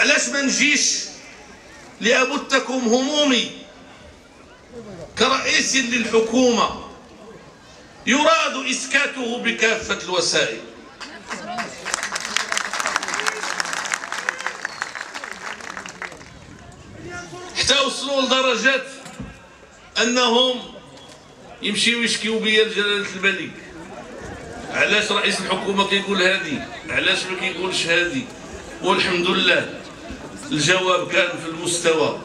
علاش ما نجيش لأبثكم همومي كرئيس للحكومة يراد إسكاته بكافة الوسائل. حتى وصلوا لدرجة أنهم يمشيو يشكيو بيا لجلالة الملك. علاش رئيس الحكومة كيقول هادي؟ علاش ما كيقولش هادي؟ والحمد لله. الجواب كان في المستوى.